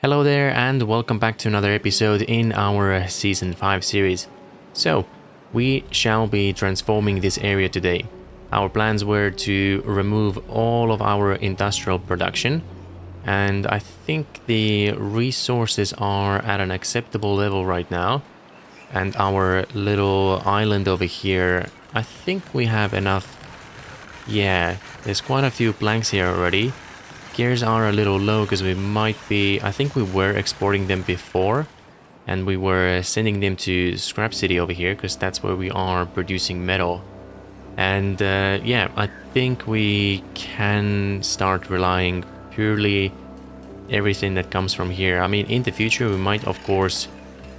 Hello there, and welcome back to another episode in our uh, Season 5 series. So, we shall be transforming this area today. Our plans were to remove all of our industrial production, and I think the resources are at an acceptable level right now. And our little island over here, I think we have enough. Yeah, there's quite a few planks here already gears are a little low because we might be... I think we were exporting them before. And we were sending them to Scrap City over here because that's where we are producing metal. And uh, yeah, I think we can start relying purely everything that comes from here. I mean, in the future, we might, of course,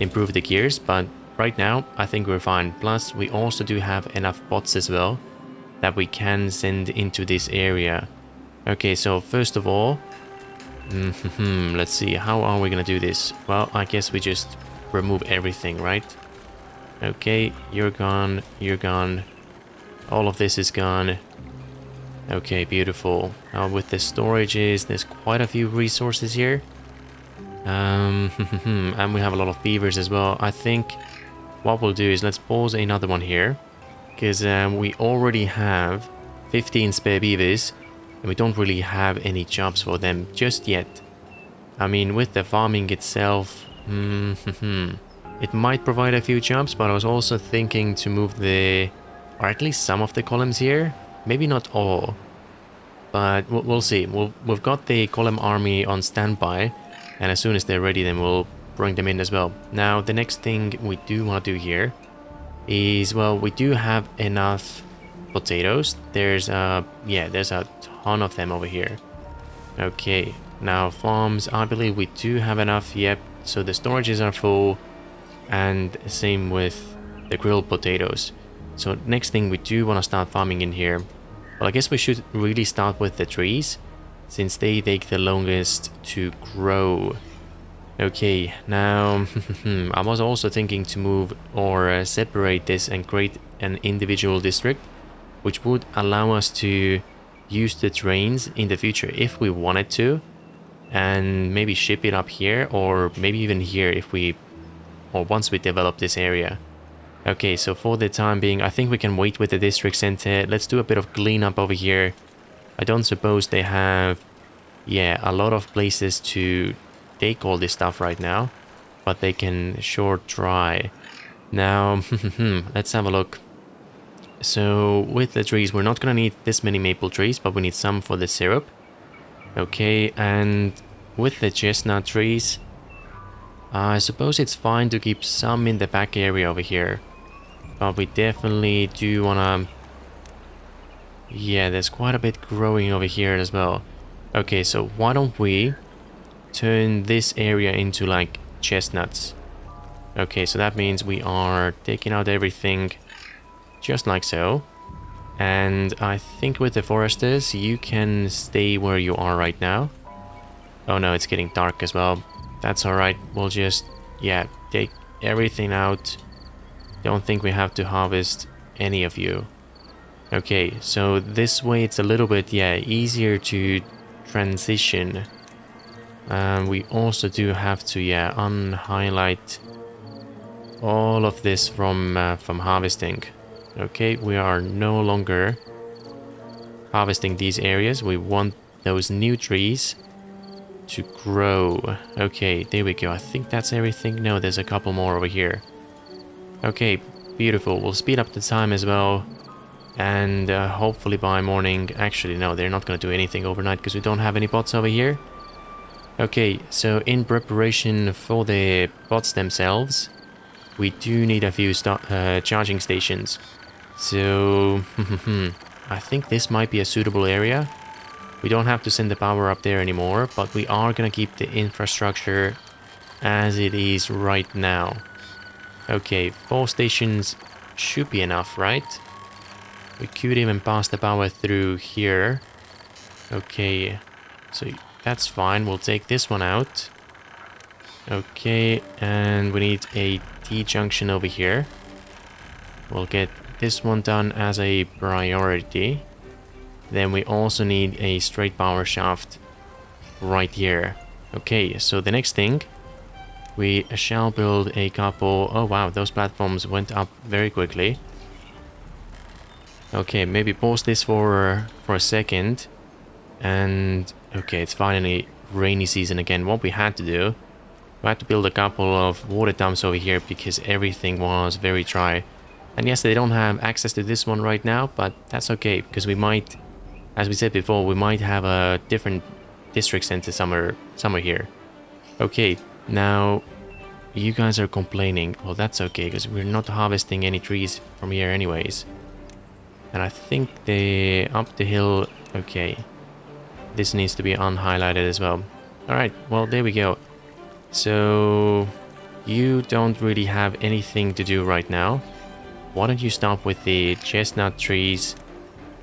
improve the gears, but right now, I think we're fine. Plus, we also do have enough bots as well that we can send into this area. Okay, so first of all, let's see, how are we gonna do this? Well, I guess we just remove everything, right? Okay, you're gone, you're gone. All of this is gone. Okay, beautiful. Now with the storages, there's quite a few resources here. Um, and we have a lot of beavers as well. I think what we'll do is let's pause another one here. Because um, we already have 15 spare beavers and we don't really have any jobs for them just yet. I mean, with the farming itself, it might provide a few jobs, but I was also thinking to move the, or at least some of the golems here. Maybe not all, but we'll see. We'll, we've got the golem army on standby, and as soon as they're ready, then we'll bring them in as well. Now, the next thing we do want to do here is, well, we do have enough potatoes. There's a, yeah, there's a ton of them over here. Okay, now farms, I believe we do have enough, yep. So the storages are full and same with the grilled potatoes. So next thing we do want to start farming in here. Well, I guess we should really start with the trees since they take the longest to grow. Okay, now I was also thinking to move or uh, separate this and create an individual district which would allow us to use the trains in the future if we wanted to and maybe ship it up here or maybe even here if we or once we develop this area. Okay so for the time being i think we can wait with the district center. Let's do a bit of cleanup over here. I don't suppose they have yeah a lot of places to take all this stuff right now but they can sure try now hmm, let's have a look so with the trees, we're not going to need this many maple trees, but we need some for the syrup. Okay, and with the chestnut trees, I suppose it's fine to keep some in the back area over here. But we definitely do want to... Yeah, there's quite a bit growing over here as well. Okay, so why don't we turn this area into like chestnuts. Okay, so that means we are taking out everything just like so. And I think with the foresters, you can stay where you are right now. Oh no, it's getting dark as well. That's alright, we'll just, yeah, take everything out. Don't think we have to harvest any of you. Okay, so this way it's a little bit, yeah, easier to transition. Um, we also do have to, yeah, unhighlight all of this from, uh, from harvesting. Okay, we are no longer harvesting these areas. We want those new trees to grow. Okay, there we go. I think that's everything. No, there's a couple more over here. Okay, beautiful. We'll speed up the time as well. And uh, hopefully by morning... Actually, no, they're not going to do anything overnight because we don't have any bots over here. Okay, so in preparation for the bots themselves, we do need a few uh, charging stations. So, I think this might be a suitable area. We don't have to send the power up there anymore, but we are gonna keep the infrastructure as it is right now. Okay, four stations should be enough, right? We could even pass the power through here. Okay, so that's fine. We'll take this one out. Okay, and we need a T-junction over here. We'll get this one done as a priority. Then we also need a straight power shaft right here. Okay, so the next thing, we shall build a couple... Oh wow, those platforms went up very quickly. Okay, maybe pause this for, for a second. And okay, it's finally rainy season again. What we had to do, we had to build a couple of water dumps over here because everything was very dry. And yes, they don't have access to this one right now, but that's okay because we might, as we said before, we might have a different district center somewhere, somewhere here. Okay, now you guys are complaining. Well, that's okay because we're not harvesting any trees from here anyways. And I think they up the hill. Okay, this needs to be unhighlighted as well. Alright, well there we go. So you don't really have anything to do right now. Why don't you stop with the chestnut trees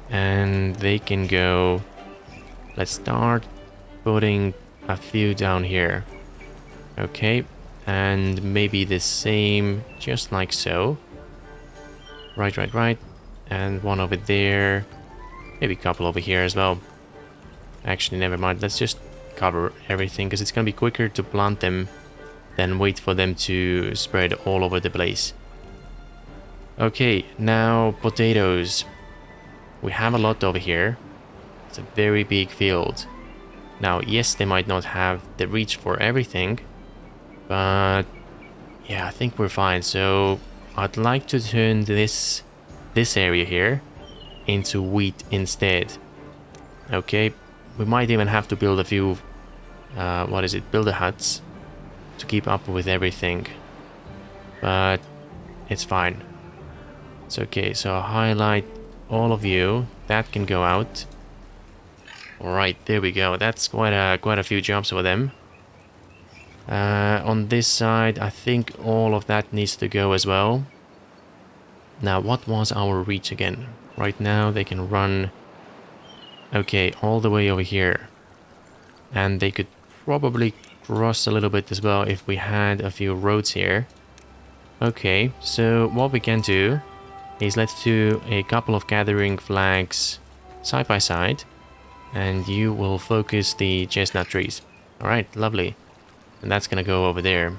and they can go... Let's start putting a few down here. Okay, and maybe the same, just like so. Right, right, right. And one over there. Maybe a couple over here as well. Actually, never mind. Let's just cover everything because it's going to be quicker to plant them than wait for them to spread all over the place. Okay, now potatoes. We have a lot over here. It's a very big field. Now, yes, they might not have the reach for everything, but yeah, I think we're fine. So I'd like to turn this this area here into wheat instead. Okay, we might even have to build a few, uh, what is it, builder huts to keep up with everything. But it's fine. It's okay, so I'll highlight all of you. That can go out. Alright, there we go. That's quite a, quite a few jobs for them. Uh, on this side, I think all of that needs to go as well. Now, what was our reach again? Right now, they can run Okay, all the way over here. And they could probably cross a little bit as well if we had a few roads here. Okay, so what we can do is let's do a couple of gathering flags side by side. And you will focus the chestnut trees. Alright, lovely. And that's gonna go over there.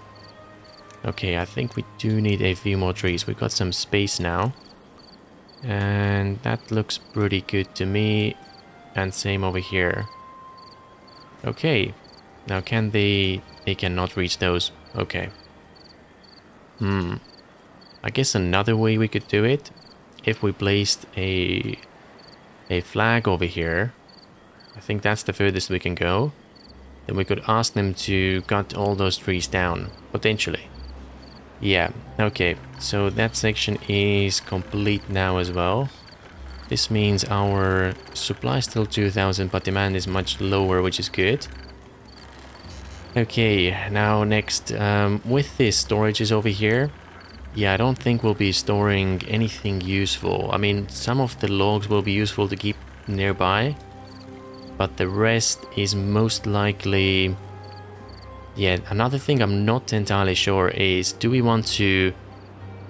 Okay, I think we do need a few more trees. We've got some space now. And that looks pretty good to me. And same over here. Okay. Now can they... They cannot reach those. Okay. Hmm. I guess another way we could do it, if we placed a a flag over here, I think that's the furthest we can go, then we could ask them to cut all those trees down, potentially. Yeah, okay, so that section is complete now as well. This means our supply is still 2000, but demand is much lower, which is good. Okay, now next, um, with this storages over here, yeah, I don't think we'll be storing anything useful. I mean, some of the logs will be useful to keep nearby, but the rest is most likely... Yeah, another thing I'm not entirely sure is, do we want to...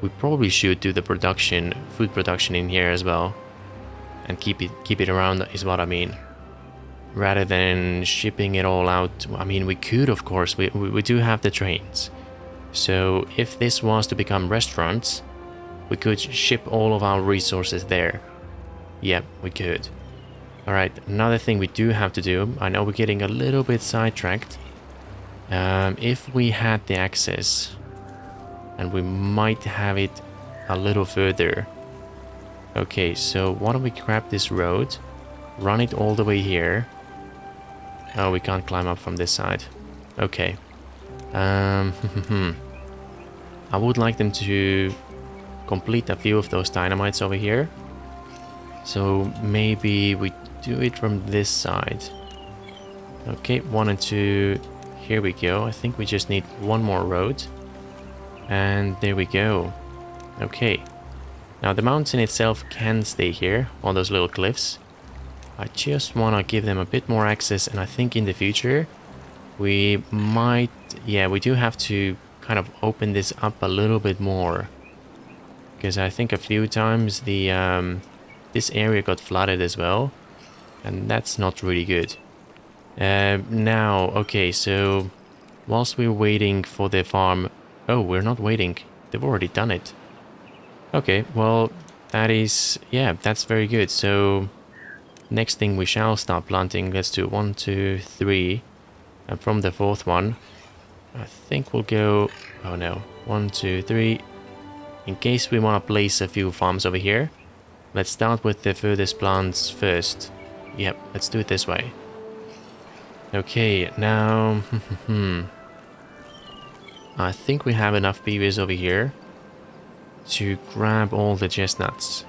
We probably should do the production, food production in here as well and keep it keep it around is what I mean. Rather than shipping it all out, I mean, we could, of course, we, we, we do have the trains. So if this was to become restaurants, we could ship all of our resources there. Yep, we could. Alright, another thing we do have to do, I know we're getting a little bit sidetracked. Um, if we had the access, and we might have it a little further, Okay, so why don't we grab this road, run it all the way here. Oh, we can't climb up from this side. Okay. Um, I would like them to complete a few of those dynamites over here. So maybe we do it from this side. Okay, one and two. Here we go. I think we just need one more road. And there we go. Okay. Now the mountain itself can stay here on those little cliffs. I just want to give them a bit more access and I think in the future we might, yeah, we do have to kind of open this up a little bit more. Because I think a few times the um, this area got flooded as well and that's not really good. Uh, now, okay, so whilst we're waiting for the farm... Oh, we're not waiting. They've already done it. Okay, well, that is... Yeah, that's very good. So, next thing we shall start planting. Let's do one, two, three. And from the fourth one, I think we'll go... Oh no. One, two, three. In case we want to place a few farms over here, let's start with the furthest plants first. Yep, let's do it this way. Okay, now... I think we have enough beavers over here to grab all the chestnuts.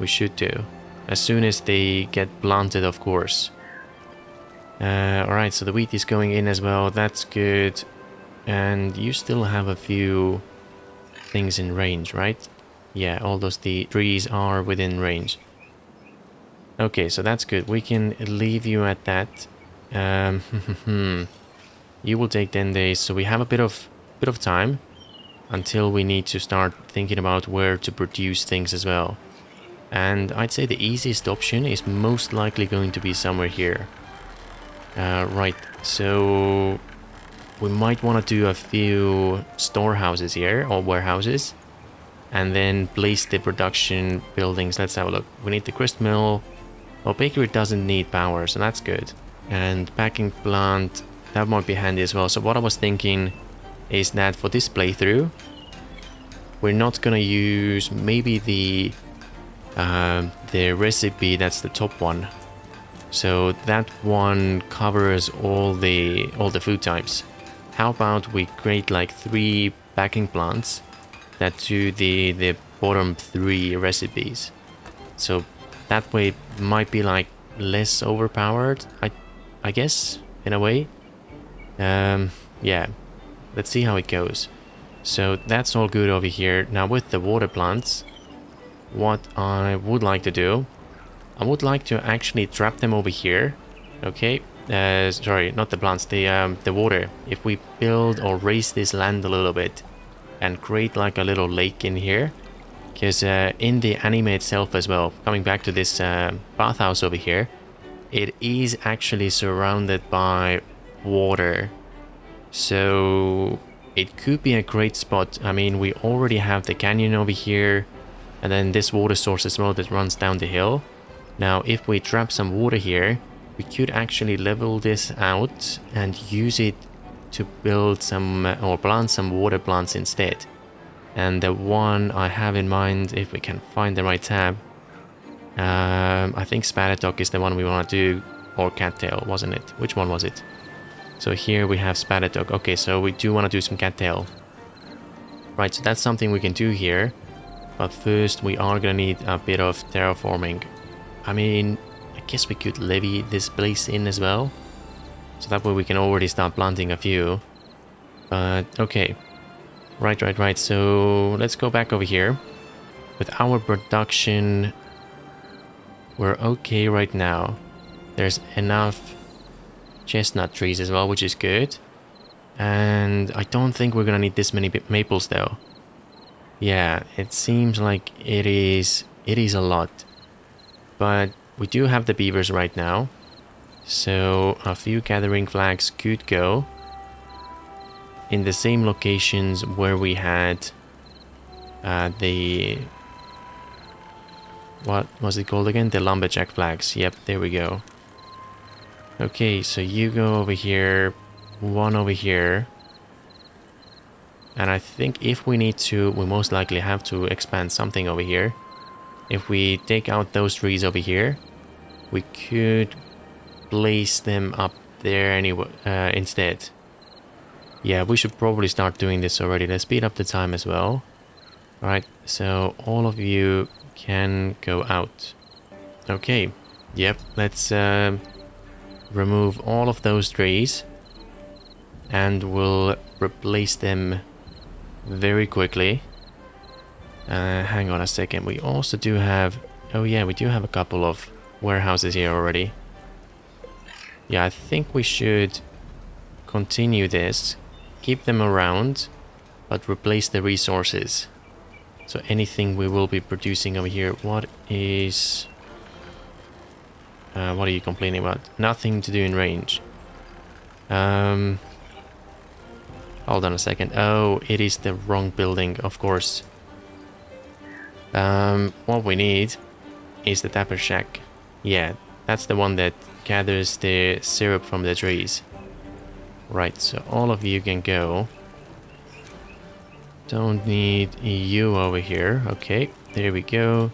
We should do. As soon as they get planted, of course. Uh, Alright, so the wheat is going in as well. That's good. And you still have a few things in range, right? Yeah, all those the trees are within range. Okay, so that's good. We can leave you at that. Um, you will take 10 days, so we have a bit of bit of time until we need to start thinking about where to produce things as well. And I'd say the easiest option is most likely going to be somewhere here. Uh, right, so we might want to do a few storehouses here or warehouses and then place the production buildings. Let's have a look. We need the grist mill. Well, bakery doesn't need power, so that's good. And packing plant, that might be handy as well. So what I was thinking is that for this playthrough, we're not gonna use maybe the uh, the recipe that's the top one. So that one covers all the all the food types. How about we create like three packing plants that do the the bottom three recipes. So that way might be like less overpowered. I I guess in a way. Um, yeah, let's see how it goes. So that's all good over here. Now with the water plants, what I would like to do, I would like to actually trap them over here. Okay, uh, sorry, not the plants, the, um, the water. If we build or raise this land a little bit and create like a little lake in here, because uh, in the anime itself as well, coming back to this uh, bathhouse over here, it is actually surrounded by water. So it could be a great spot. I mean, we already have the canyon over here and then this water source as well that runs down the hill. Now, if we trap some water here, we could actually level this out and use it to build some uh, or plant some water plants instead. And the one I have in mind, if we can find the right tab, um, I think Spadderdock is the one we want to do, or Cattail, wasn't it? Which one was it? So here we have Spadderdock. Okay, so we do want to do some Cattail. Right, so that's something we can do here. But first we are gonna need a bit of terraforming. I mean, I guess we could levy this place in as well. So that way we can already start planting a few. But okay. Right, right, right. So let's go back over here. With our production, we're okay right now. There's enough chestnut trees as well, which is good. And I don't think we're gonna need this many maples though. Yeah, it seems like it is it is a lot. But we do have the beavers right now. So a few gathering flags could go in the same locations where we had uh, the what was it called again? The lumberjack flags. Yep, there we go. Okay, so you go over here, one over here. And I think if we need to, we most likely have to expand something over here. If we take out those trees over here, we could place them up there anyway uh, instead. Yeah, we should probably start doing this already. Let's speed up the time as well. Alright, so all of you can go out. Okay, yep, let's uh, remove all of those trees and we'll replace them very quickly. Uh, hang on a second. We also do have... Oh yeah, we do have a couple of warehouses here already. Yeah, I think we should continue this. Keep them around, but replace the resources. So anything we will be producing over here. What is... Uh, what are you complaining about? Nothing to do in range. Um, hold on a second. Oh, it is the wrong building, of course. Um, what we need is the Tapper Shack. Yeah, that's the one that gathers the syrup from the trees. Right, so all of you can go. Don't need you over here. Okay, there we go.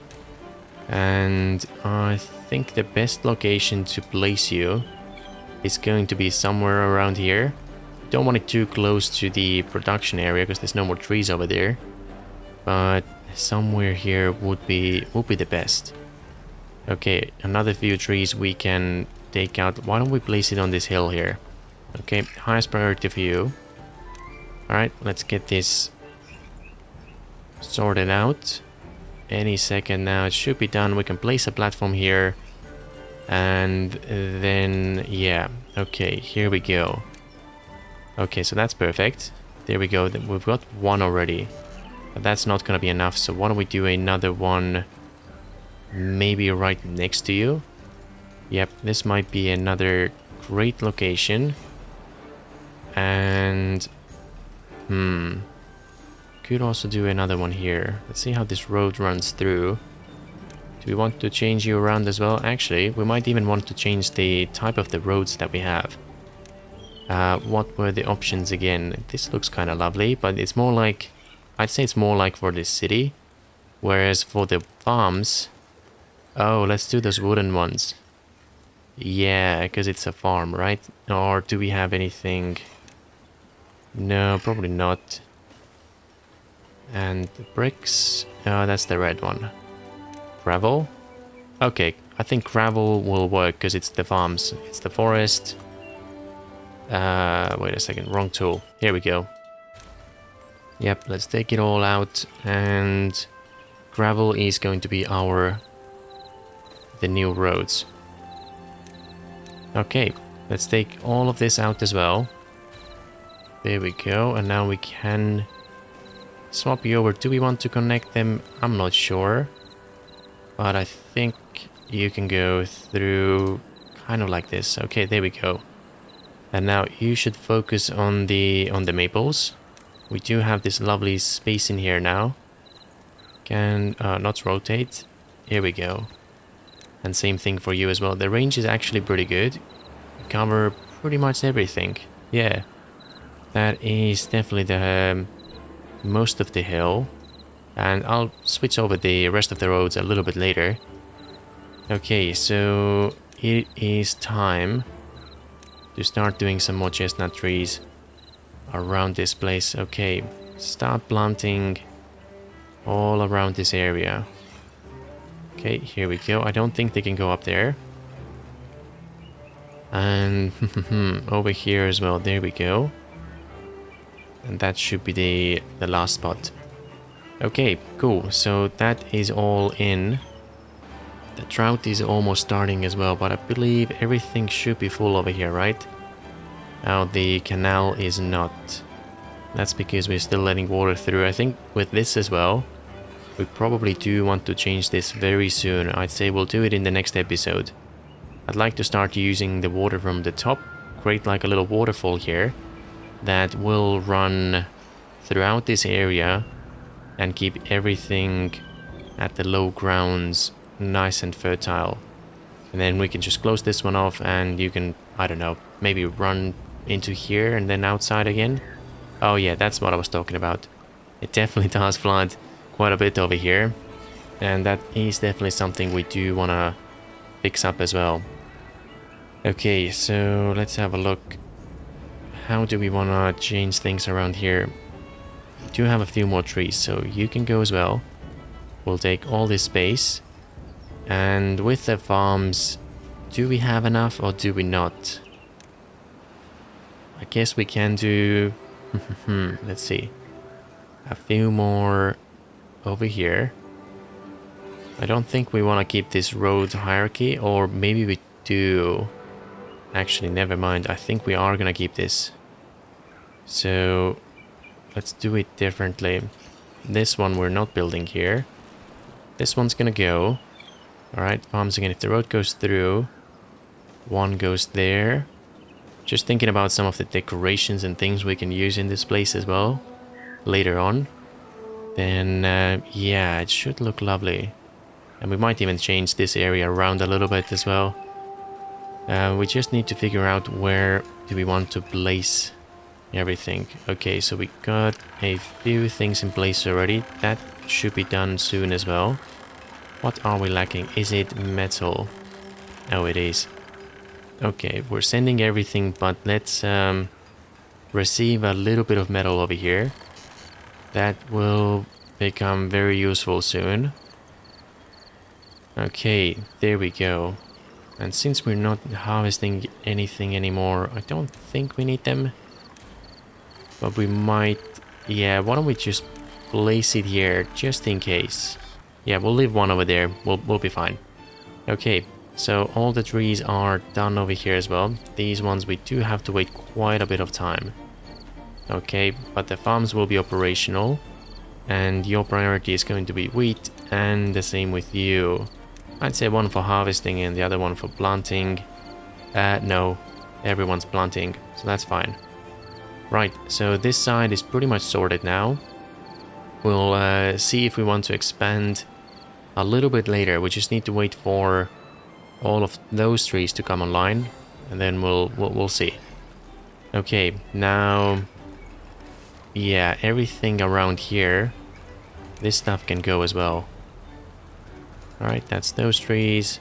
And I think the best location to place you is going to be somewhere around here. Don't want it too close to the production area because there's no more trees over there. But somewhere here would be would be the best. Okay, another few trees we can take out. Why don't we place it on this hill here? Okay, highest priority for you. Alright, let's get this sorted out. Any second now, it should be done. We can place a platform here. And then, yeah, okay, here we go. Okay, so that's perfect. There we go, we've got one already. But that's not gonna be enough, so why don't we do another one maybe right next to you? Yep, this might be another great location. And... Hmm... Could also do another one here. Let's see how this road runs through. Do we want to change you around as well? Actually, we might even want to change the type of the roads that we have. Uh, what were the options again? This looks kind of lovely, but it's more like... I'd say it's more like for the city. Whereas for the farms... Oh, let's do those wooden ones. Yeah, because it's a farm, right? Or do we have anything... No, probably not. And bricks... Oh, that's the red one. Gravel? Okay, I think gravel will work because it's the farms. It's the forest. Uh, wait a second, wrong tool. Here we go. Yep, let's take it all out and gravel is going to be our the new roads. Okay, let's take all of this out as well. There we go, and now we can swap you over. Do we want to connect them? I'm not sure. But I think you can go through kind of like this. Okay, there we go. And now you should focus on the on the maples. We do have this lovely space in here now. Can uh, not rotate. Here we go. And same thing for you as well. The range is actually pretty good. cover pretty much everything. Yeah. That is definitely the um, most of the hill. And I'll switch over the rest of the roads a little bit later. Okay, so it is time to start doing some more chestnut trees around this place. Okay, start planting all around this area. Okay, here we go. I don't think they can go up there. And hmm, over here as well. There we go. And that should be the, the last spot. Okay, cool. So that is all in. The drought is almost starting as well, but I believe everything should be full over here, right? Now the canal is not. That's because we're still letting water through. I think with this as well, we probably do want to change this very soon. I'd say we'll do it in the next episode. I'd like to start using the water from the top, create like a little waterfall here that will run throughout this area and keep everything at the low grounds nice and fertile. And then we can just close this one off and you can, I don't know, maybe run into here and then outside again. Oh yeah, that's what I was talking about. It definitely does flood quite a bit over here. And that is definitely something we do want to fix up as well. Okay, so let's have a look. How do we want to change things around here? We do have a few more trees, so you can go as well. We'll take all this space. And with the farms, do we have enough or do we not? I guess we can do... let's see. A few more over here. I don't think we want to keep this road hierarchy, or maybe we do. Actually, never mind. I think we are going to keep this. So, let's do it differently. This one we're not building here. This one's going to go. Alright, farms again. If the road goes through, One goes there. Just thinking about some of the decorations and things we can use in this place as well later on. Then, uh, yeah, it should look lovely. And we might even change this area around a little bit as well. Uh, we just need to figure out where do we want to place everything. Okay, so we got a few things in place already. That should be done soon as well. What are we lacking? Is it metal? Oh, it is. Okay, we're sending everything, but let's um, receive a little bit of metal over here. That will become very useful soon. Okay, there we go. And since we're not harvesting anything anymore, I don't think we need them. But we might... Yeah, why don't we just place it here, just in case. Yeah, we'll leave one over there. We'll, we'll be fine. Okay, so all the trees are done over here as well. These ones we do have to wait quite a bit of time. Okay, but the farms will be operational. And your priority is going to be wheat and the same with you. I'd say one for harvesting and the other one for planting. Uh, no, everyone's planting, so that's fine. Right, so this side is pretty much sorted now. We'll uh, see if we want to expand a little bit later. We just need to wait for all of those trees to come online, and then we'll we'll, we'll see. Okay, now, yeah, everything around here, this stuff can go as well. Alright, that's those trees.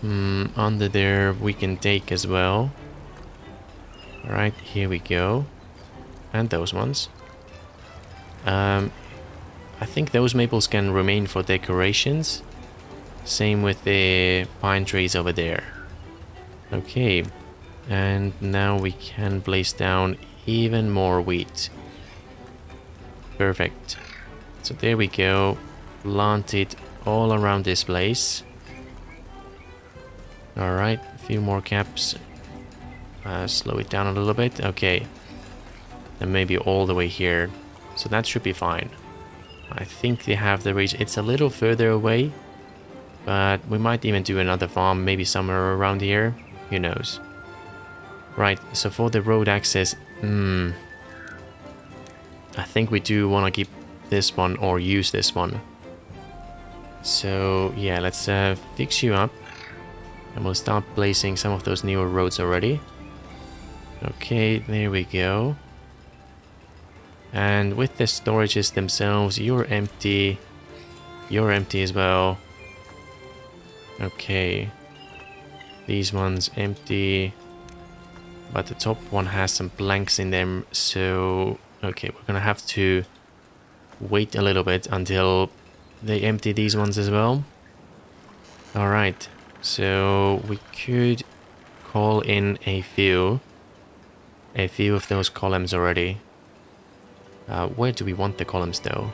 Hmm, under there we can take as well. Alright, here we go. And those ones. Um, I think those maples can remain for decorations. Same with the pine trees over there. Okay, and now we can place down even more wheat. Perfect. So there we go. Plant it all around this place. Alright, a few more caps uh, slow it down a little bit. Okay. And maybe all the way here. So that should be fine. I think they have the reach. It's a little further away. But we might even do another farm, maybe somewhere around here. Who knows. Right, so for the road access, hmm, I think we do want to keep this one or use this one. So yeah, let's uh, fix you up. And we'll start placing some of those newer roads already. Okay, there we go. And with the storages themselves, you're empty. You're empty as well. Okay. These ones empty. But the top one has some blanks in them, so... Okay, we're gonna have to wait a little bit until they empty these ones as well. Alright, so we could call in a few a few of those golems already. Uh, where do we want the golems though?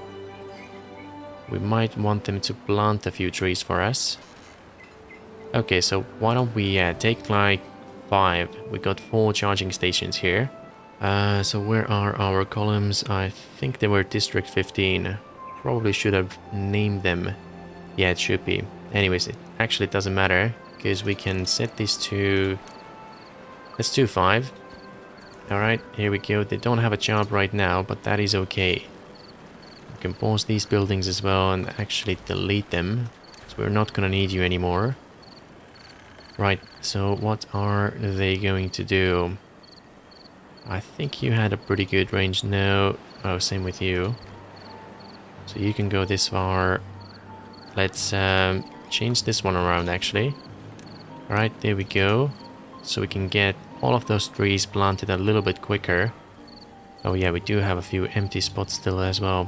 We might want them to plant a few trees for us. Okay, so why don't we uh, take like five? We got four charging stations here. Uh, so where are our golems? I think they were District 15. Probably should have named them. Yeah, it should be. Anyways, it actually doesn't matter because we can set these to... Let's do five. Alright, here we go. They don't have a job right now, but that is okay. We can pause these buildings as well and actually delete them. So we're not gonna need you anymore. Right, so what are they going to do? I think you had a pretty good range now. Oh, same with you. So you can go this far. Let's um, change this one around actually. Alright, there we go. So we can get all of those trees planted a little bit quicker. Oh yeah, we do have a few empty spots still as well.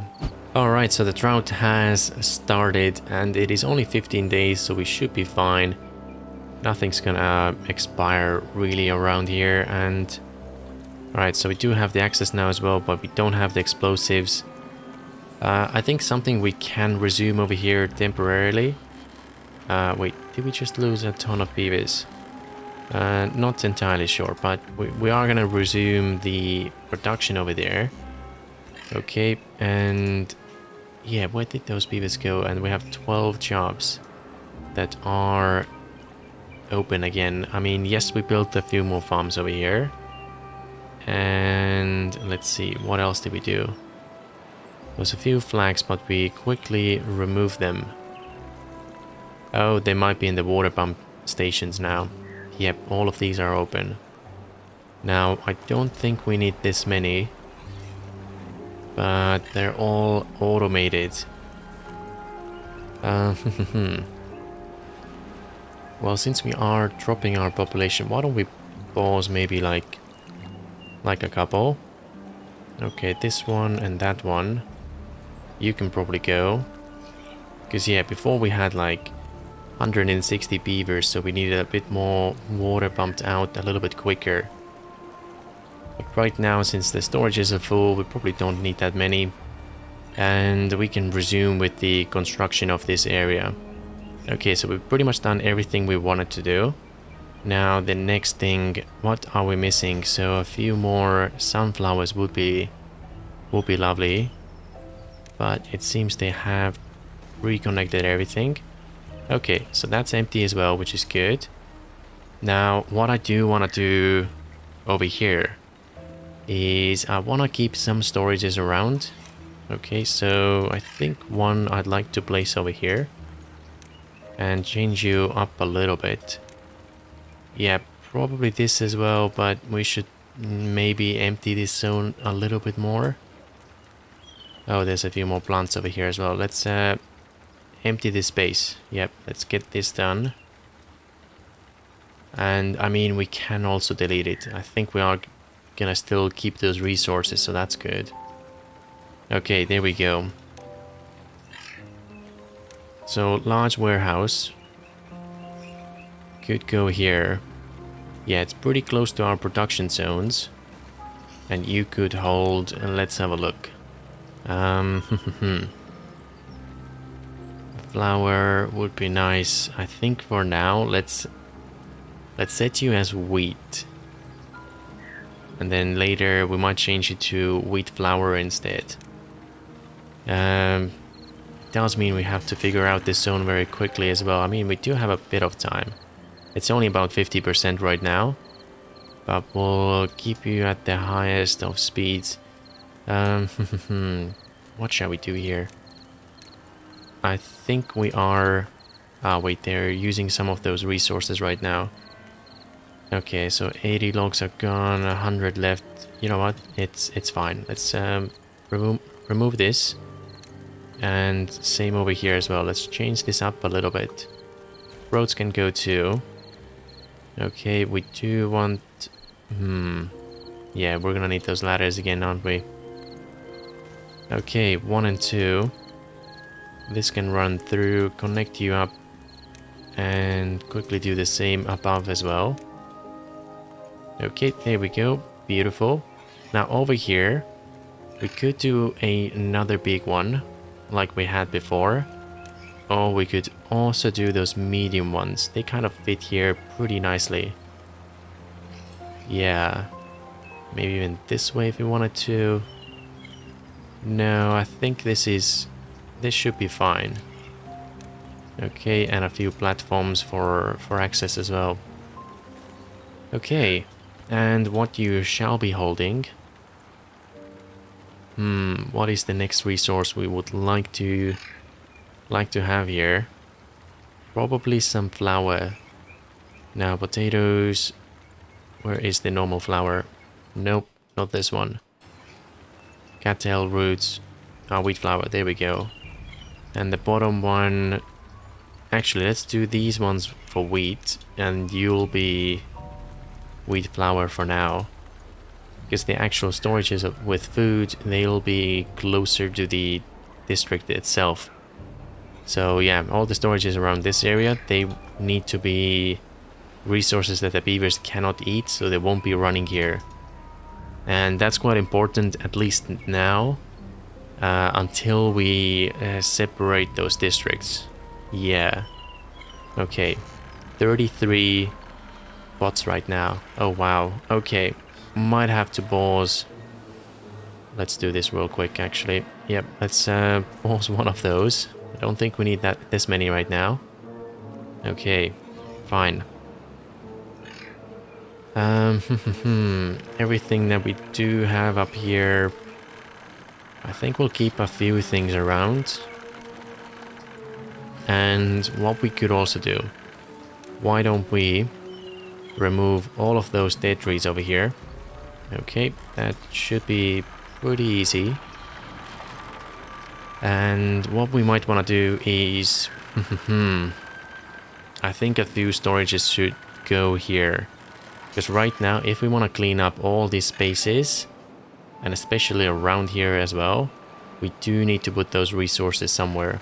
Alright, so the drought has started and it is only 15 days, so we should be fine. Nothing's gonna expire really around here and... Alright, so we do have the access now as well, but we don't have the explosives. Uh, I think something we can resume over here temporarily. Uh, wait, did we just lose a ton of beavers? Uh, not entirely sure, but we, we are gonna resume the production over there. Okay, and yeah, where did those beavers go? And we have 12 jobs that are open again. I mean, yes, we built a few more farms over here. And let's see, what else did we do? There was a few flags, but we quickly removed them. Oh, they might be in the water pump stations now. Yep, all of these are open. Now, I don't think we need this many. But they're all automated. Uh, hmm, hmm, hmm. Well, since we are dropping our population, why don't we pause maybe like like a couple? Okay, this one and that one. You can probably go. Because yeah, before we had like 160 beavers, so we needed a bit more water pumped out a little bit quicker. But right now, since the storages are full, we probably don't need that many. And we can resume with the construction of this area. Okay, so we've pretty much done everything we wanted to do. Now the next thing, what are we missing? So a few more sunflowers would be would be lovely. But it seems they have reconnected everything. Okay, so that's empty as well, which is good. Now, what I do want to do over here is I want to keep some storages around. Okay, so I think one I'd like to place over here and change you up a little bit. Yeah, probably this as well, but we should maybe empty this zone a little bit more. Oh, there's a few more plants over here as well. Let's uh, empty this space. Yep, let's get this done. And I mean, we can also delete it. I think we are gonna still keep those resources, so that's good. Okay, there we go. So, large warehouse. Could go here. Yeah, it's pretty close to our production zones. And you could hold... Let's have a look. Um, flour would be nice. I think for now, let's... Let's set you as wheat. And then later we might change it to wheat flour instead. Um, does mean we have to figure out this zone very quickly as well. I mean, we do have a bit of time. It's only about 50% right now. But we'll keep you at the highest of speeds. Um, what shall we do here? I think we are... Ah, wait, they're using some of those resources right now. Okay, so 80 logs are gone, 100 left. You know what? It's it's fine. Let's um, remove remove this. And same over here as well. Let's change this up a little bit. Roads can go too. Okay, we do want... Hmm. Yeah, we're gonna need those ladders again, aren't we? Okay, one and two. This can run through, connect you up, and quickly do the same above as well. Okay, there we go. Beautiful. Now over here, we could do a, another big one, like we had before. Or we could also do those medium ones. They kind of fit here pretty nicely. Yeah. Maybe even this way if we wanted to. No, I think this is... This should be fine. Okay, and a few platforms for, for access as well. Okay, and what you shall be holding... Hmm, what is the next resource we would like to like to have here? Probably some flour. Now potatoes. Where is the normal flour? Nope, not this one. Cattail roots. Ah, wheat flour, there we go. And the bottom one... Actually, let's do these ones for wheat. And you'll be wheat flour for now. Because the actual storages with food, they'll be closer to the district itself. So yeah, all the storages around this area, they need to be resources that the beavers cannot eat, so they won't be running here. And that's quite important, at least now, uh, until we uh, separate those districts. Yeah. Okay. 33 bots right now. Oh, wow. Okay. Might have to pause. Let's do this real quick, actually. Yep, let's uh, pause one of those. I don't think we need that this many right now. Okay, fine. Um, everything that we do have up here, I think we'll keep a few things around. And what we could also do, why don't we remove all of those dead trees over here. Okay, that should be pretty easy. And what we might want to do is... I think a few storages should go here. Because right now, if we want to clean up all these spaces, and especially around here as well, we do need to put those resources somewhere.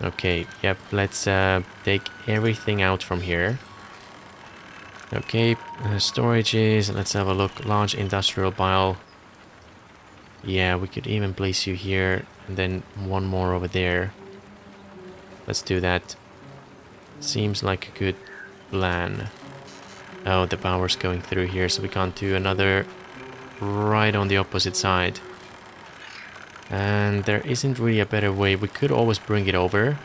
Okay, yep, let's uh, take everything out from here. Okay, uh, storages, let's have a look. Large industrial pile. Yeah, we could even place you here and then one more over there. Let's do that. Seems like a good plan. Oh, the power's going through here, so we can't do another right on the opposite side. And there isn't really a better way. We could always bring it over.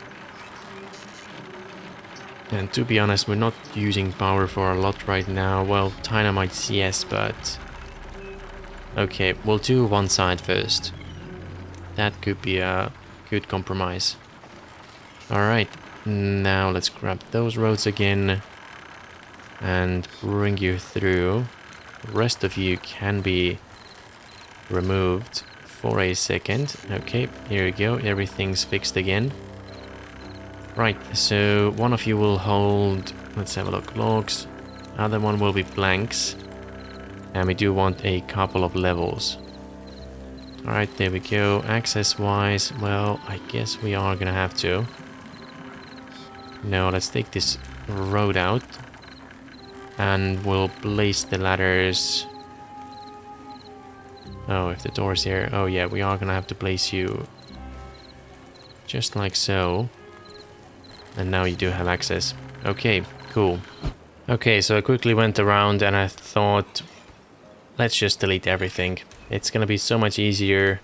And to be honest, we're not using power for a lot right now. Well, dynamites, yes, but... Okay, we'll do one side first. That could be a good compromise. Alright, now let's grab those roads again. And bring you through. The rest of you can be removed for a second. Okay, here we go. Everything's fixed again. Right, so one of you will hold, let's have a look, logs. Other one will be planks. And we do want a couple of levels. Alright, there we go. Access-wise, well, I guess we are gonna have to. No, let's take this road out. And we'll place the ladders Oh, if the door's here. Oh yeah, we are gonna have to place you just like so. And now you do have access. Okay, cool. Okay, so I quickly went around and I thought, let's just delete everything. It's gonna be so much easier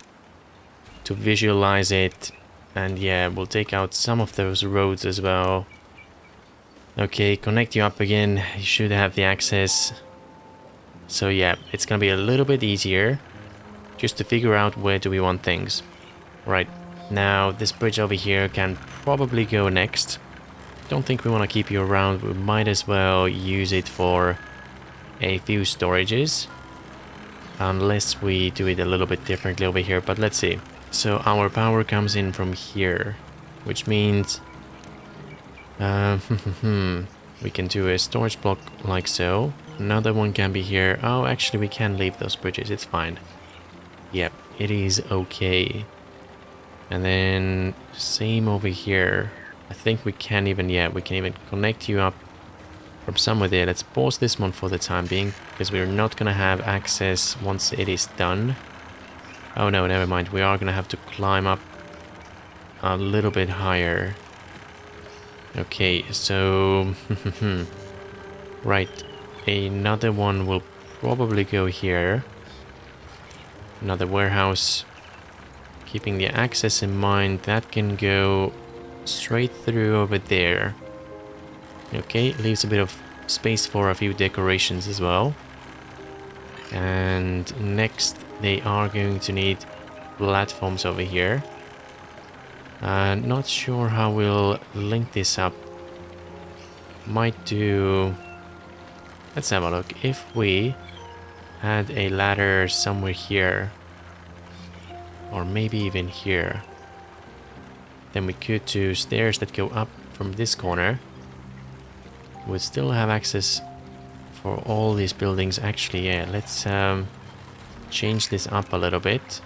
to visualize it. And yeah, we'll take out some of those roads as well. Okay, connect you up again. You should have the access. So yeah, it's gonna be a little bit easier just to figure out where do we want things. Right, now this bridge over here can probably go next. Don't think we want to keep you around, we might as well use it for a few storages. Unless we do it a little bit differently over here, but let's see. So our power comes in from here, which means uh, we can do a storage block like so. Another one can be here. Oh, actually we can leave those bridges, it's fine. Yep, it is okay. And then same over here. I think we can even, yeah, we can even connect you up from somewhere there. Let's pause this one for the time being because we're not going to have access once it is done. Oh no, never mind. We are going to have to climb up a little bit higher. Okay, so... right. Another one will probably go here. Another warehouse. Keeping the access in mind, that can go straight through over there. Okay, leaves a bit of space for a few decorations as well. And next, they are going to need platforms over here. Uh, not sure how we'll link this up. Might do... Let's have a look. If we had a ladder somewhere here. Or maybe even here. Then we could do stairs that go up from this corner. We'd still have access for all these buildings. Actually, yeah, let's um, change this up a little bit.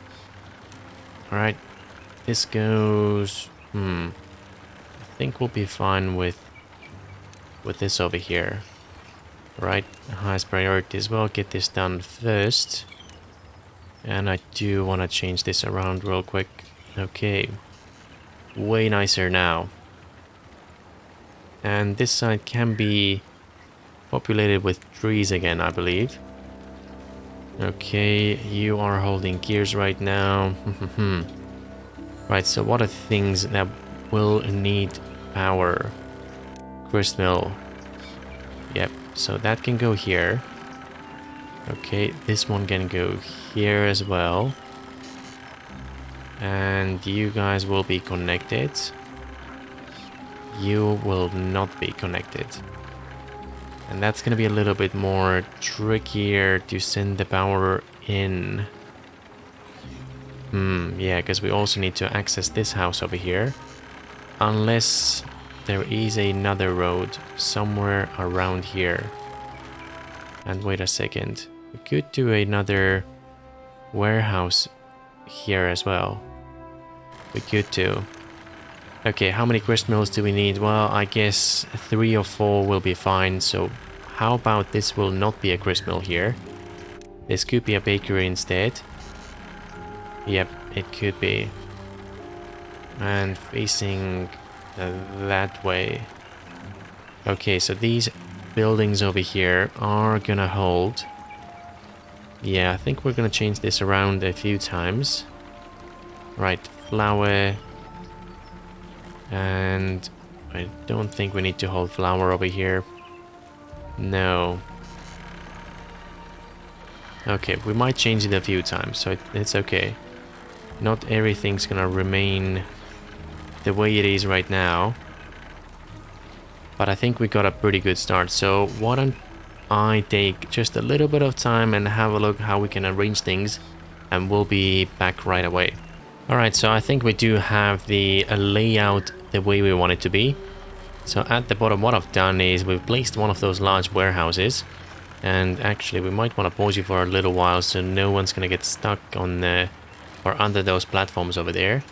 Alright, this goes... Hmm. I think we'll be fine with with this over here. Right, highest priority as well. Get this done first. And I do want to change this around real quick. Okay. Way nicer now. And this side can be populated with trees again, I believe. Okay, you are holding gears right now. right, so what are things that will need power? Grist. Yep, So that can go here. Okay, this one can go here as well. And you guys will be connected. You will not be connected. And that's going to be a little bit more trickier to send the power in. Hmm, yeah, because we also need to access this house over here. Unless there is another road somewhere around here. And wait a second. We could do another warehouse here as well. We could do. Okay, how many grist mills do we need? Well, I guess three or four will be fine. So how about this will not be a grist mill here? This could be a bakery instead. Yep, it could be. And facing that way. Okay, so these buildings over here are gonna hold. Yeah, I think we're gonna change this around a few times. Right, flour. And I don't think we need to hold flour over here. No. Okay, we might change it a few times, so it's okay. Not everything's gonna remain the way it is right now. But I think we got a pretty good start. So why don't I take just a little bit of time and have a look how we can arrange things and we'll be back right away. Alright, so I think we do have the layout the way we want it to be. So at the bottom what I've done is we've placed one of those large warehouses. And actually we might want to pause you for a little while so no one's gonna get stuck on the or under those platforms over there.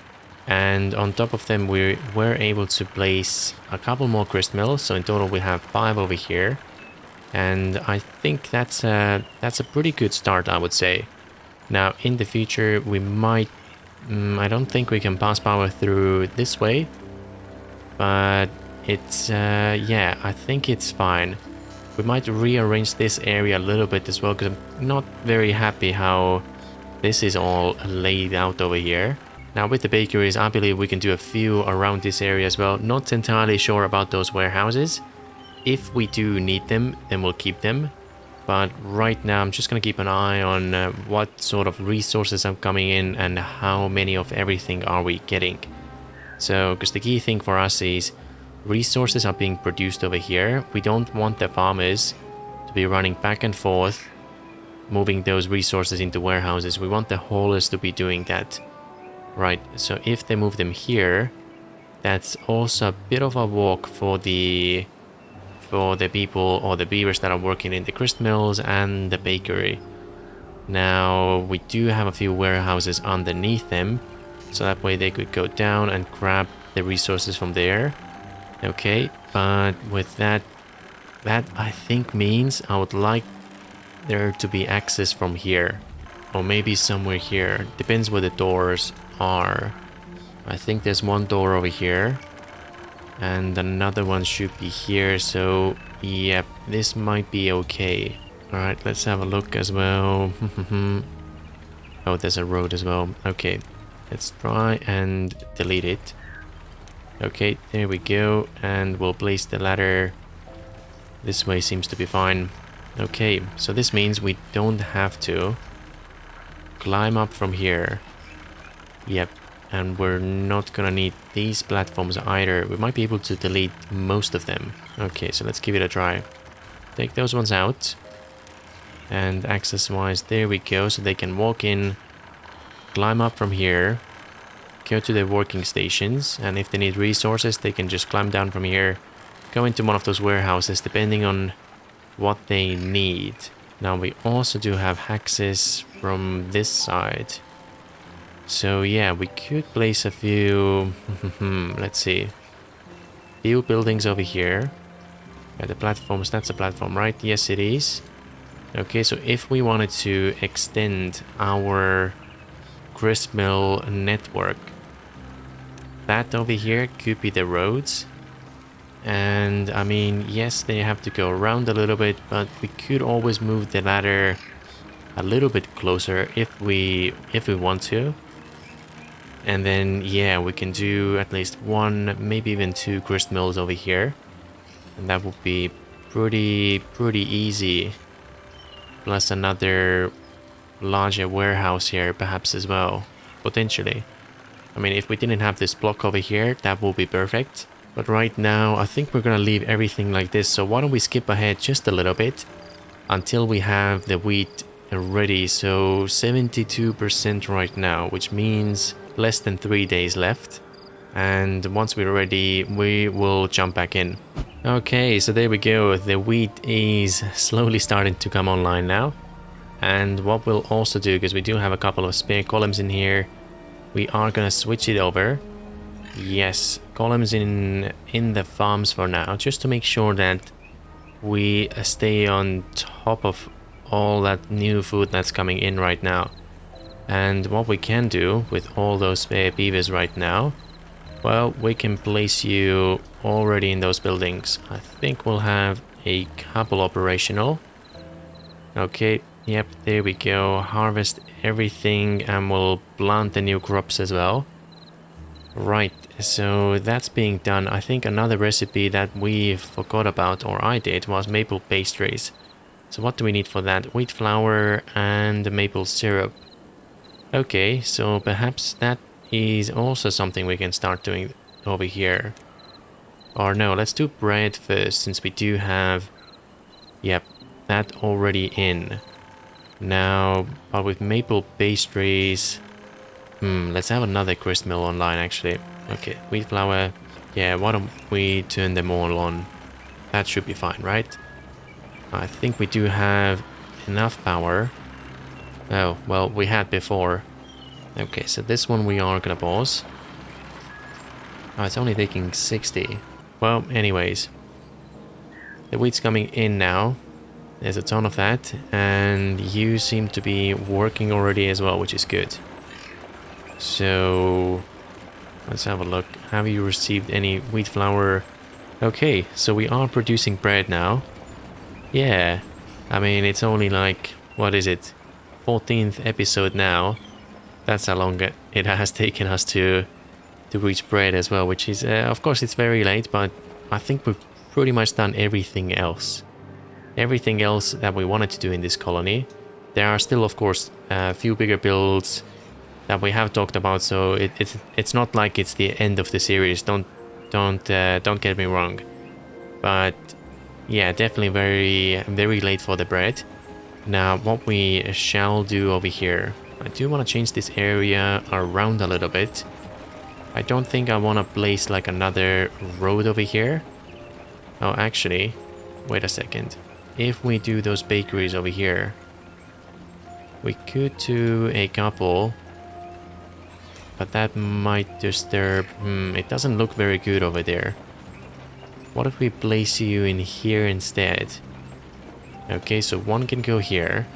And on top of them we were able to place a couple more grist mills. So in total we have five over here. And I think that's a that's a pretty good start I would say. Now in the future we might um, I don't think we can pass power through this way but it's uh, yeah I think it's fine we might rearrange this area a little bit as well because I'm not very happy how this is all laid out over here now with the bakeries, I believe we can do a few around this area as well. Not entirely sure about those warehouses. If we do need them, then we'll keep them. But right now, I'm just going to keep an eye on uh, what sort of resources are coming in and how many of everything are we getting. So, because the key thing for us is resources are being produced over here. We don't want the farmers to be running back and forth, moving those resources into warehouses. We want the haulers to be doing that. Right, so if they move them here, that's also a bit of a walk for the for the people or the beavers that are working in the grist mills and the bakery. Now, we do have a few warehouses underneath them, so that way they could go down and grab the resources from there. Okay, but with that, that I think means I would like there to be access from here. Or maybe somewhere here. Depends where the doors are. I think there's one door over here. And another one should be here. So, yep, this might be okay. Alright, let's have a look as well. oh, there's a road as well. Okay, let's try and delete it. Okay, there we go. And we'll place the ladder. This way seems to be fine. Okay, so this means we don't have to climb up from here. Yep, and we're not gonna need these platforms either. We might be able to delete most of them. Okay, so let's give it a try. Take those ones out. And access-wise, there we go. So they can walk in, climb up from here, go to their working stations, and if they need resources, they can just climb down from here, go into one of those warehouses, depending on what they need. Now we also do have access from this side. So yeah, we could place a few, let's see, few buildings over here. Yeah, the platforms, that's a platform, right? Yes, it is. Okay, so if we wanted to extend our gristmill network, that over here could be the roads. And I mean, yes, they have to go around a little bit, but we could always move the ladder a little bit closer if we if we want to. And then, yeah, we can do at least one, maybe even two grist mills over here. And that would be pretty, pretty easy. Plus another larger warehouse here perhaps as well, potentially. I mean, if we didn't have this block over here, that would be perfect. But right now, I think we're gonna leave everything like this. So why don't we skip ahead just a little bit until we have the wheat ready. So 72% right now, which means less than three days left. And once we're ready, we will jump back in. Okay, so there we go. The wheat is slowly starting to come online now. And what we'll also do, because we do have a couple of spare golems in here, we are gonna switch it over. Yes, golems in in the farms for now, just to make sure that we stay on top of all that new food that's coming in right now. And what we can do with all those spare beavers right now, well, we can place you already in those buildings. I think we'll have a couple operational. Okay, yep, there we go. Harvest everything and we'll plant the new crops as well. Right, so that's being done. I think another recipe that we forgot about, or I did, was maple pastries. So what do we need for that? Wheat flour and maple syrup. Okay, so perhaps that is also something we can start doing over here. Or no, let's do bread first, since we do have, yep, that already in. Now, but with maple pastries, Hmm, let's have another grist mill online actually. Okay, wheat flour. Yeah, why don't we turn them all on? That should be fine, right? I think we do have enough power. Oh, well, we had before. Okay, so this one we are gonna pause. Oh, it's only taking 60. Well, anyways. The wheat's coming in now. There's a ton of that. And you seem to be working already as well, which is good. So let's have a look. Have you received any wheat flour? Okay, so we are producing bread now. Yeah, I mean, it's only like, what is it? 14th episode now. That's how long it has taken us to to reach bread as well, which is, uh, of course, it's very late, but I think we've pretty much done everything else. Everything else that we wanted to do in this colony. There are still, of course, a few bigger builds, that we have talked about. So it, it's it's not like it's the end of the series. Don't don't uh, don't get me wrong, but yeah, definitely very very late for the bread. Now what we shall do over here, I do want to change this area around a little bit. I don't think I want to place like another road over here. Oh, actually, wait a second. If we do those bakeries over here, we could do a couple but that might disturb... Hmm, it doesn't look very good over there. What if we place you in here instead? Okay, so one can go here.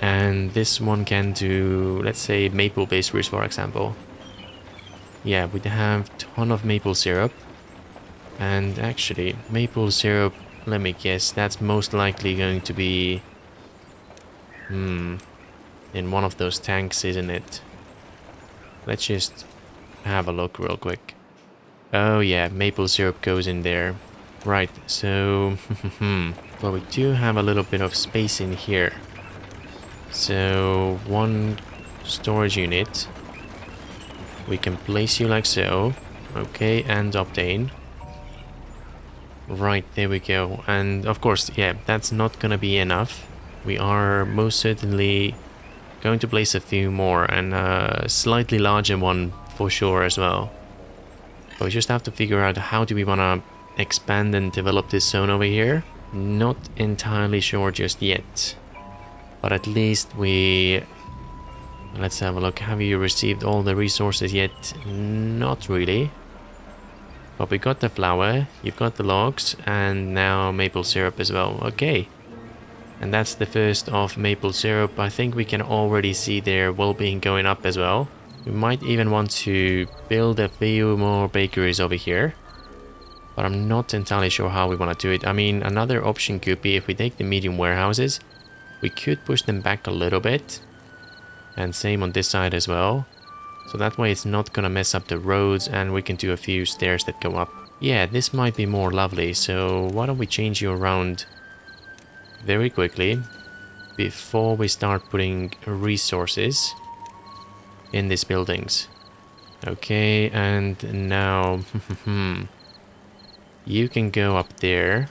And this one can do, let's say, maple pastries, for example. Yeah, we have ton of maple syrup. And actually, maple syrup, let me guess, that's most likely going to be... Hmm... In one of those tanks, isn't it? Let's just have a look real quick. Oh yeah, maple syrup goes in there. Right, so... well, we do have a little bit of space in here. So, one storage unit. We can place you like so. Okay, and obtain. Right, there we go. And of course, yeah, that's not gonna be enough. We are most certainly Going to place a few more and a slightly larger one for sure as well. But we just have to figure out how do we want to expand and develop this zone over here. Not entirely sure just yet. But at least we... Let's have a look. Have you received all the resources yet? Not really. But we got the flour, you've got the logs, and now maple syrup as well. Okay. And that's the first of maple syrup. I think we can already see their well-being going up as well. We might even want to build a few more bakeries over here. But I'm not entirely sure how we want to do it. I mean, another option could be if we take the medium warehouses, we could push them back a little bit. And same on this side as well. So that way it's not gonna mess up the roads and we can do a few stairs that go up. Yeah, this might be more lovely, so why don't we change you around very quickly before we start putting resources in these buildings. Okay, and now hmm, hmm, hmm. You can go up there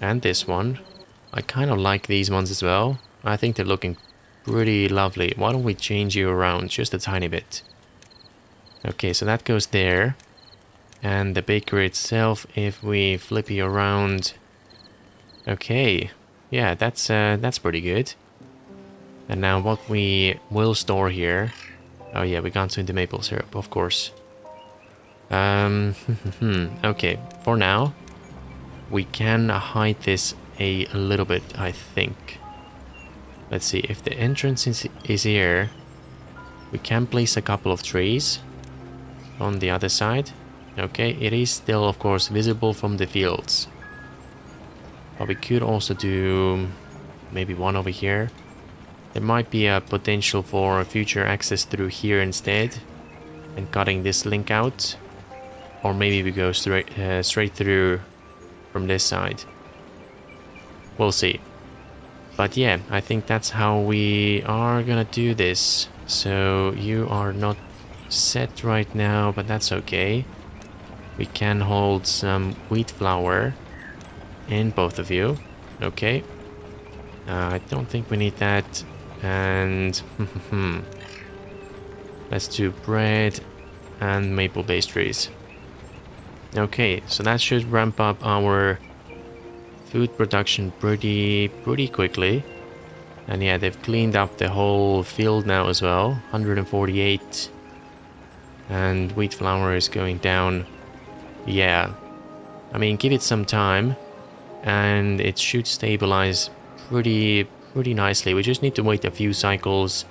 and this one. I kind of like these ones as well. I think they're looking pretty lovely. Why don't we change you around just a tiny bit? Okay, so that goes there. And the bakery itself, if we flip you around... Okay, yeah, that's uh, that's pretty good. And now what we will store here... Oh yeah, we got to the maple syrup, of course. Um, okay, for now, we can hide this a little bit, I think. Let's see, if the entrance is, is here, we can place a couple of trees on the other side. Okay, it is still, of course, visible from the fields. But we could also do maybe one over here. There might be a potential for future access through here instead and cutting this link out. Or maybe we go straight, uh, straight through from this side. We'll see. But yeah, I think that's how we are gonna do this. So you are not set right now, but that's okay. We can hold some wheat flour in both of you. Okay. Uh, I don't think we need that. And let's do bread and maple pastries. Okay, so that should ramp up our food production pretty pretty quickly. And yeah, they've cleaned up the whole field now as well. 148. And wheat flour is going down. Yeah. I mean, give it some time. And it should stabilize pretty pretty nicely. We just need to wait a few cycles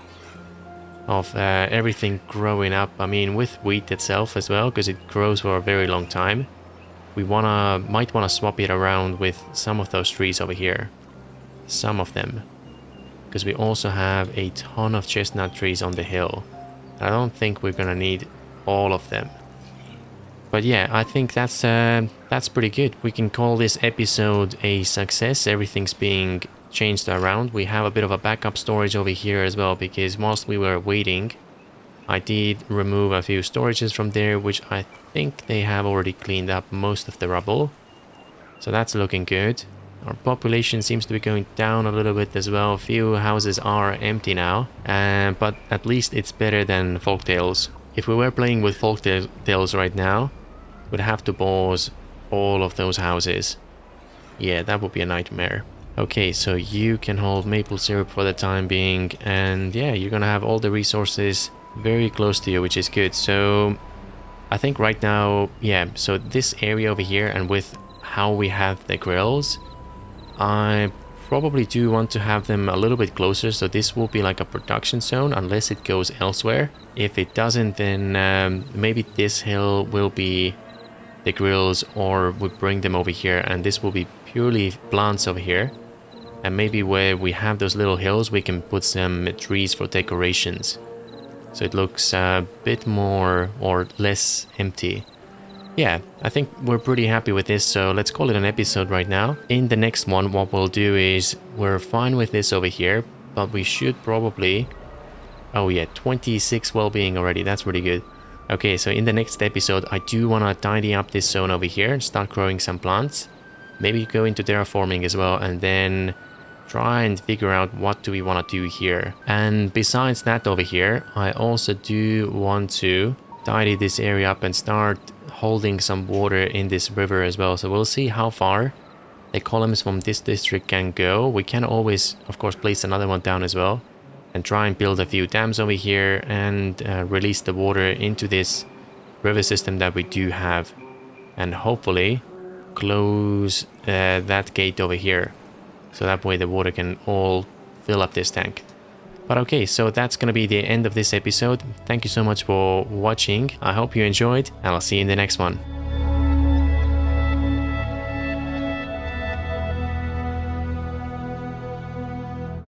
of uh, everything growing up. I mean, with wheat itself as well, because it grows for a very long time. We wanna might wanna swap it around with some of those trees over here. Some of them. Because we also have a ton of chestnut trees on the hill. I don't think we're gonna need all of them. But yeah, I think that's uh, that's pretty good. We can call this episode a success. Everything's being changed around. We have a bit of a backup storage over here as well because whilst we were waiting, I did remove a few storages from there, which I think they have already cleaned up most of the rubble. So that's looking good. Our population seems to be going down a little bit as well. A few houses are empty now, uh, but at least it's better than Folktails. If we were playing with Folktails right now, we'd have to pause all of those houses. Yeah, that would be a nightmare. Okay, so you can hold maple syrup for the time being and yeah, you're gonna have all the resources very close to you, which is good. So I think right now, yeah, so this area over here and with how we have the grills, I probably do want to have them a little bit closer. So this will be like a production zone unless it goes elsewhere. If it doesn't, then um, maybe this hill will be the grills or we bring them over here and this will be purely plants over here and maybe where we have those little hills, we can put some trees for decorations. So it looks a bit more or less empty. Yeah, I think we're pretty happy with this, so let's call it an episode right now. In the next one, what we'll do is, we're fine with this over here, but we should probably... Oh yeah, 26 well-being already, that's really good. Okay, so in the next episode, I do want to tidy up this zone over here and start growing some plants. Maybe go into terraforming as well, and then try and figure out what do we want to do here. And besides that over here, I also do want to tidy this area up and start holding some water in this river as well. So we'll see how far the golems from this district can go. We can always, of course, place another one down as well and try and build a few dams over here and uh, release the water into this river system that we do have and hopefully close uh, that gate over here so that way the water can all fill up this tank. But okay, so that's gonna be the end of this episode. Thank you so much for watching. I hope you enjoyed and I'll see you in the next one.